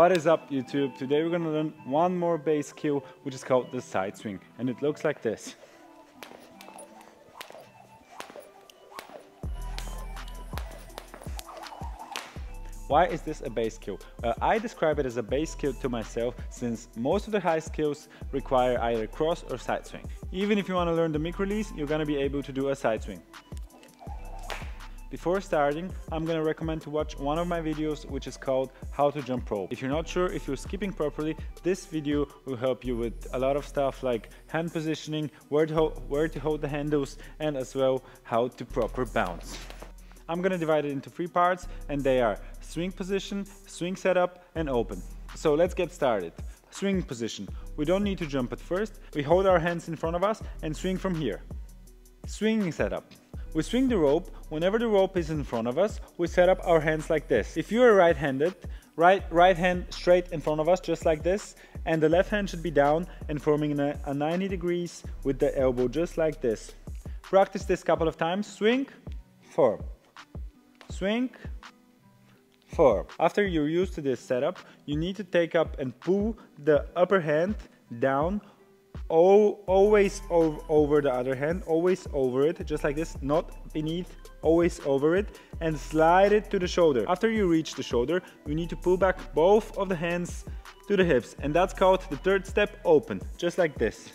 What is up YouTube? Today we're gonna learn one more base skill which is called the side swing and it looks like this. Why is this a base skill? Well, I describe it as a base skill to myself since most of the high skills require either cross or side swing. Even if you want to learn the mic release, you're gonna be able to do a side swing. Before starting, I'm gonna recommend to watch one of my videos which is called How to Jump Rope. If you're not sure if you're skipping properly, this video will help you with a lot of stuff like hand positioning, where to, where to hold the handles, and as well how to proper bounce. I'm gonna divide it into three parts and they are swing position, swing setup and open. So let's get started. Swing position. We don't need to jump at first. We hold our hands in front of us and swing from here. Swing setup. We swing the rope. Whenever the rope is in front of us, we set up our hands like this. If you are right-handed, right, right hand straight in front of us, just like this, and the left hand should be down and forming a, a 90 degrees with the elbow, just like this. Practice this couple of times. Swing, form swing, four. After you're used to this setup, you need to take up and pull the upper hand down always over the other hand, always over it, just like this, not beneath, always over it, and slide it to the shoulder. After you reach the shoulder, you need to pull back both of the hands to the hips, and that's called the third step, open, just like this.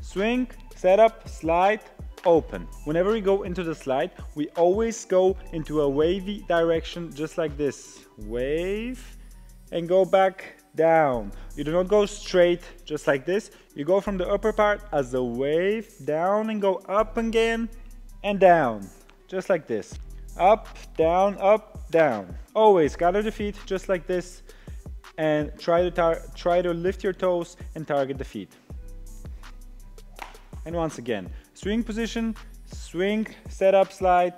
Swing, set up, slide, open. Whenever we go into the slide, we always go into a wavy direction just like this. Wave and go back down. You do not go straight just like this. You go from the upper part as a wave down and go up again and down. Just like this. Up, down, up, down. Always gather the feet just like this and try to, try to lift your toes and target the feet. And once again, swing position, swing, setup, slide,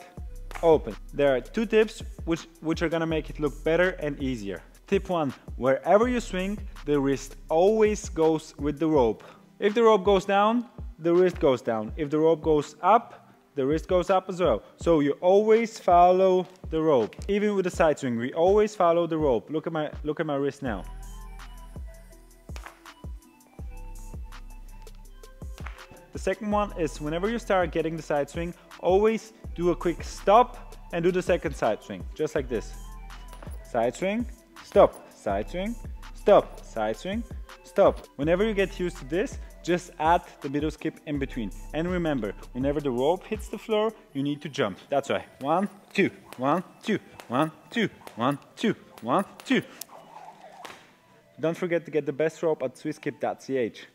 open. There are two tips which, which are gonna make it look better and easier. Tip one, wherever you swing, the wrist always goes with the rope. If the rope goes down, the wrist goes down. If the rope goes up, the wrist goes up as well. So you always follow the rope. Even with the side swing, we always follow the rope. Look at my, look at my wrist now. The second one is whenever you start getting the side swing, always do a quick stop and do the second side swing, just like this. Side swing, stop, side swing, stop, side swing, stop. Whenever you get used to this, just add the middle skip in between. And remember, whenever the rope hits the floor, you need to jump. That's right. One, two, one, two, one, two, one, two, one, two. Don't forget to get the best rope at swissskip.ch.